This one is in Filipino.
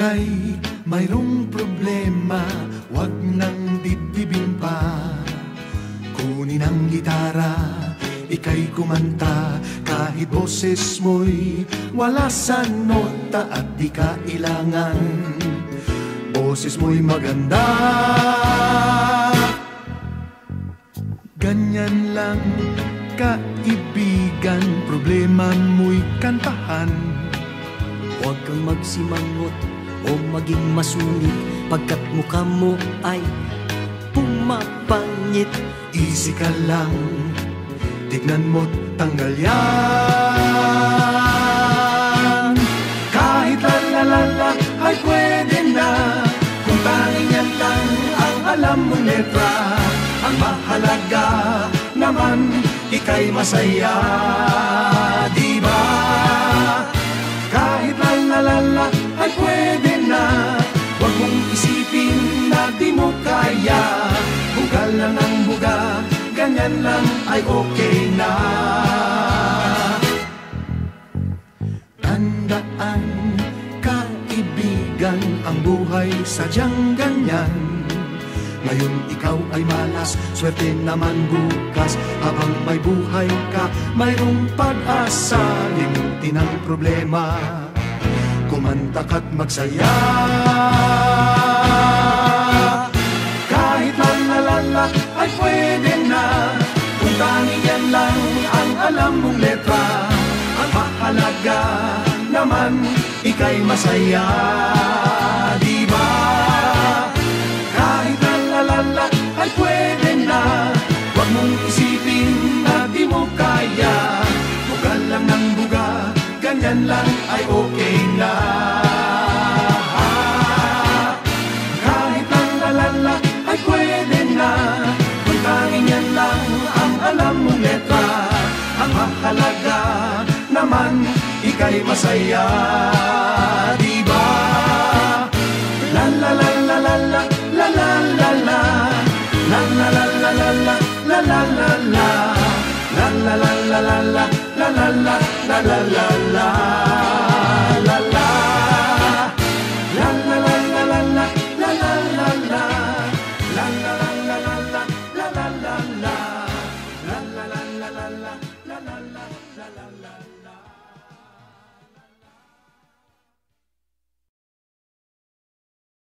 ika'y mayroong problema Huwag nang dibdibin pa. Kunin ang gitara Ika'y kumanta. Kahit boses mo'y wala sa nota At di ka ilangan. Boses mo'y maganda. Ganyan lang kaibigan Problema mo'y kantahan. Huwag kang magsimangot o maging masungit Pagkat mukha mo ay pumapangit. Easy ka lang Tignan mo't tanggal yan. Kahit lalalala ay pwede na. Kung tanging yan lang ang alam mong letra Ang mahalaga naman ika'y masaya lang ang buga, ganyan lang ay okay na. Tandaan, kaibigan, ang buhay sadyang ganyan. Ngayon ikaw ay malas, swerte naman bukas. Habang may buhay ka, mayroong pag-asa Limutin ang problema, kumanta ka't magsaya malalala ay pwede na. Kung tanging yan lang ang alam mong letra. Ang mahalaga naman, ika'y masaya Di ba? Kahit nalalala ay pwede na. Huwag mong isipin na di mo kaya. Buga lang ng buga, ganyan lang ay okay na alam mong letra Ang mahalaga naman, ika'y masaya Di ba? La la la la la la la la la la La la la la la la la la la la La la la la la la la la la la la la